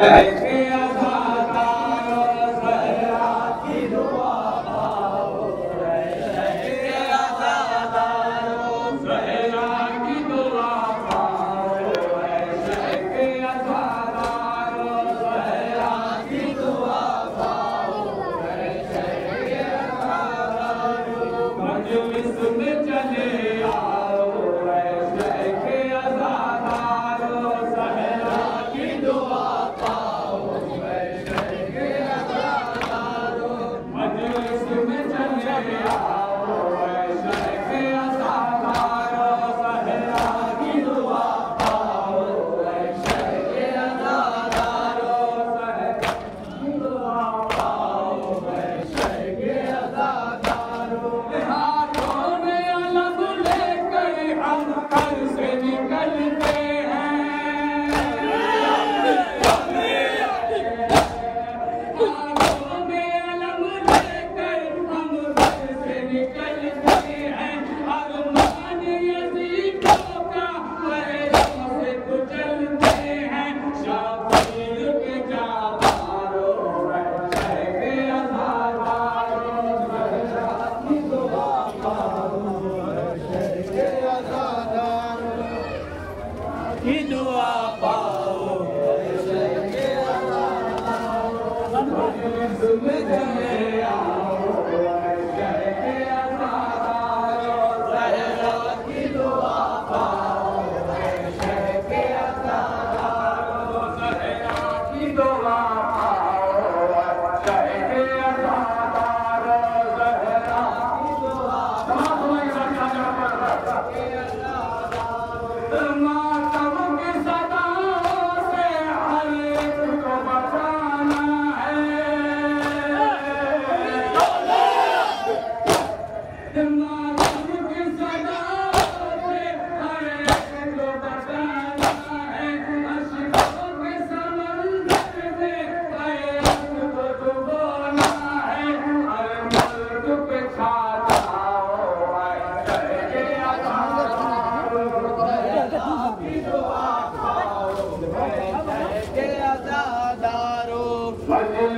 É.